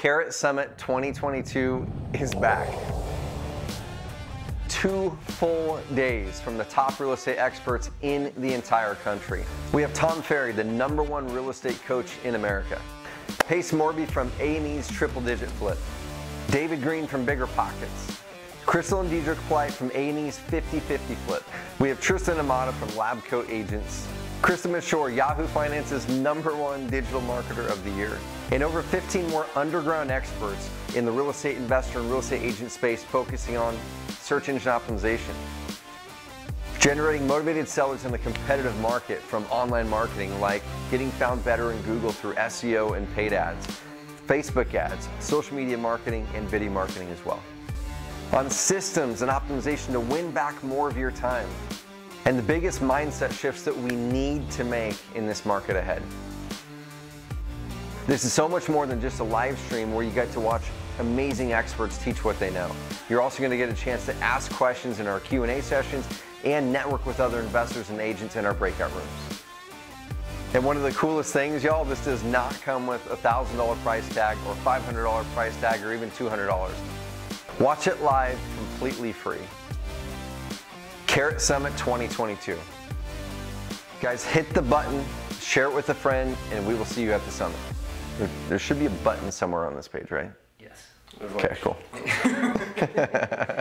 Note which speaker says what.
Speaker 1: Carrot Summit 2022 is back. Two full days from the top real estate experts in the entire country. We have Tom Ferry, the number one real estate coach in America. Pace Morby from A&E's Triple Digit Flip. David Greene from Bigger Pockets. Krystal and Dietrich Polite from A&E's 50-50 Flip. We have Tristan Ahumada from Lab Coat Agents. Krista Mashore, Yahoo Finance's number one digital marketer of the year. And over 15 more underground experts in the real estate investor and real estate agent space focusing on search engine optimization. Generating motivated sellers in the competitive market from online marketing like getting found better in Google through SEO and paid ads, Facebook ads, social media marketing, and video marketing as well. On systems and optimization to win back more of your time. And the biggest mindset shifts that we need to make in this market ahead. This is so much more than just a live stream where you get to watch amazing experts teach what they know. You're also going to get a chance to ask questions in our Q&A sessions and network with other investors and agents in our breakout rooms. And one of the coolest things, y'all, this does not come with a $1,000 price tag or $500 price tag or even $200. Watch it live completely free. Carrot Summit 2022. Guys, hit the button, share it with a friend, and we will see you at the summit. There, there should be a button somewhere on this page, right?
Speaker 2: Yes.
Speaker 1: Okay, cool.